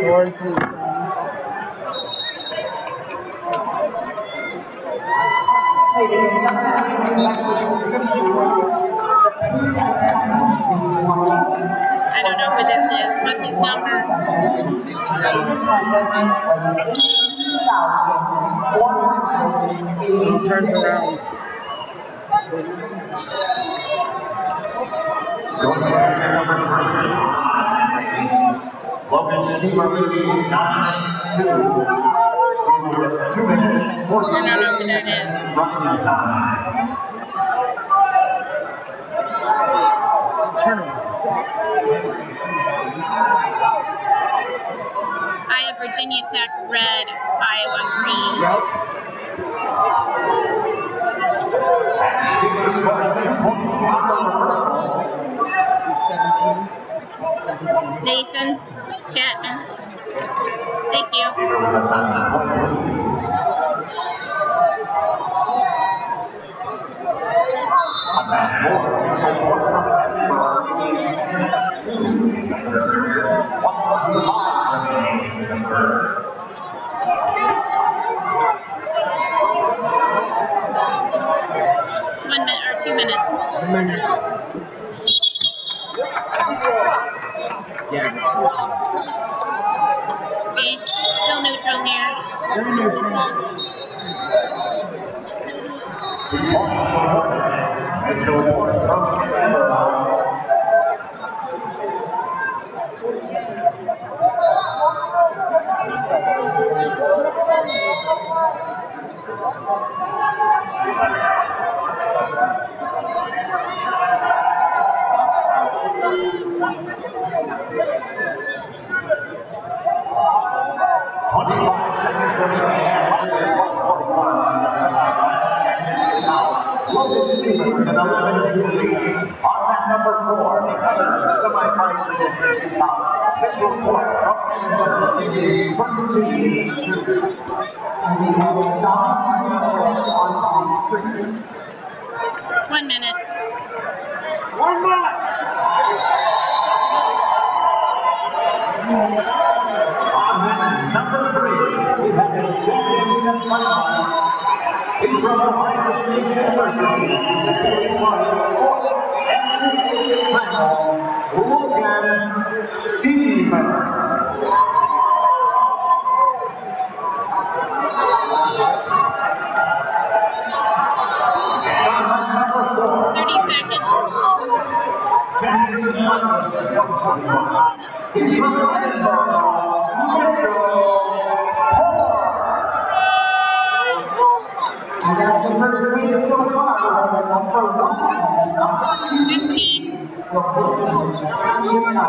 Sword season. Ladies and gentlemen, I'd like to give you the attendance this morning. I don't know who this is. What's his number? He turns around. Going back number. Logan Stieber, nine, two. Stieber, two minutes, four I don't know who that is. running time. I have Virginia Tech red, Iowa green. Yep. Stieber scores six points on the reversal. He's 17. 17. Nathan Chapman. Thank you. Still neutral here. very Logan Stieber with. On that number four, the other semifinal championship. Mitchell Port from Edinboro, thirteen-two. And we have a on on three. One minute. One minute. On that number three, we have championship final. He's from Ohio the 44th NCAA title, Logan Stieber.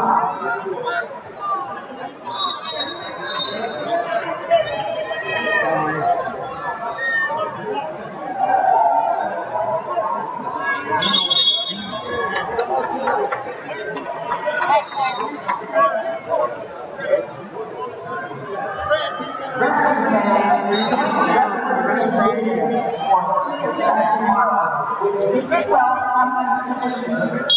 Championship now. Big 12 Conference Commissioner Bob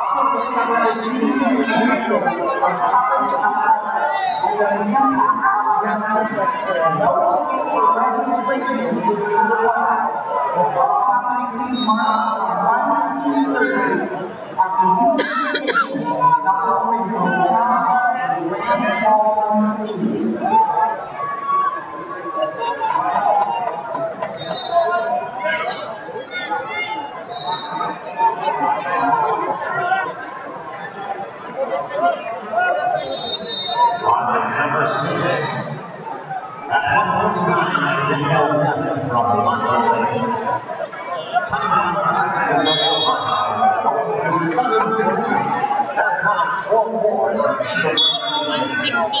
Oakley. Bob will discuss the duties of the neutral on college athletics and the team National Secretary. No ticket for registration is required. It's all happening tomorrow from 1 to 2:30 at the Union Station, Double Tree Hotel, and Grand Ballroom Eve. On the number six. At 149, Danielle Neff from Montgomery. Time from Ohio. To 750. That's how four more. 116.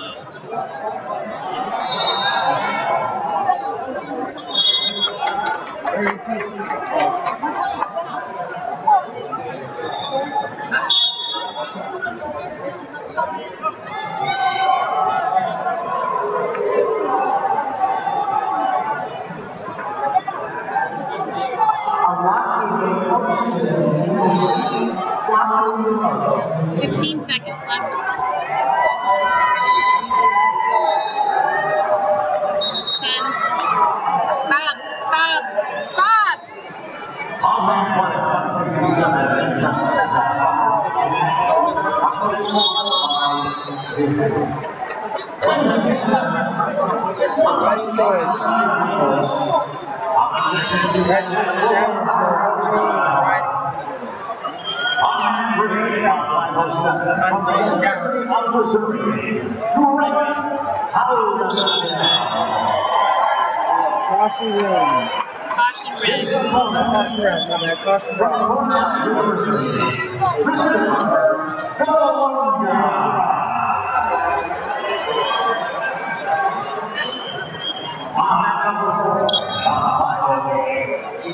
On that five, and coming up Oklahoma State, the fundamental Manati Luna. Manati on one zero leading. Thirty-two seconds left. A lot of the opportunity to block the vote. 15 seconds left. Drake Howland. Caution red. Caution Christopher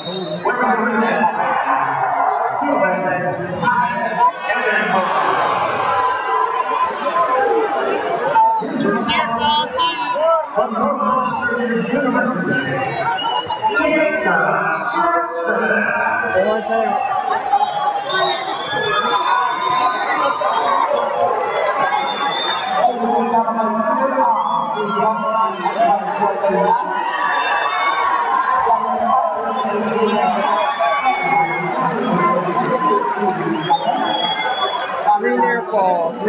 oh, we're going to bring that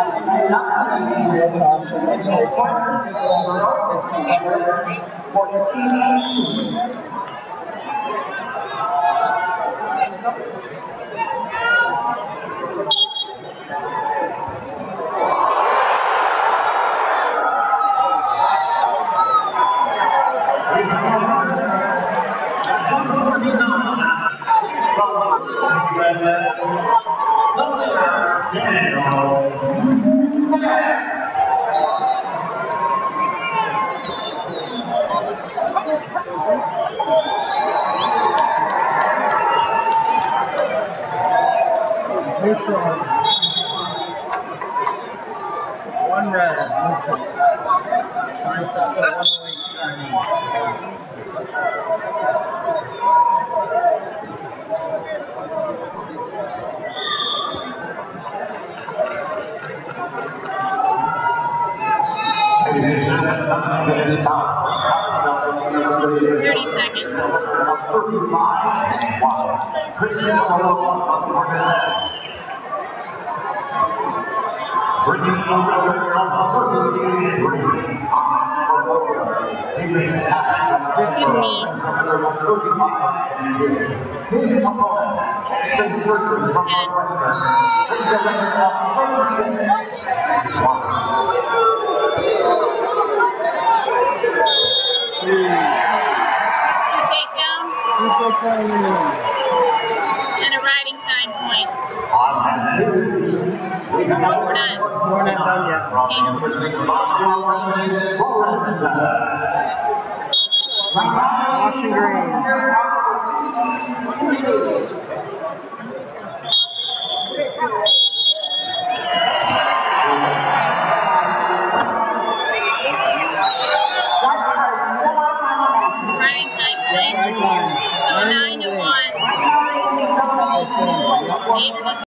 of Oklahoma Neutral. One red. Neutral. Time stop at 108. Ladies and gentlemen, coming to this bout, Thirty seconds. 35, wow. Christian Aloha Two takedown Two takedown. and a riding time point. On that two, we have No, we're not. We're not University of Iowa, Sorensen. Caution green.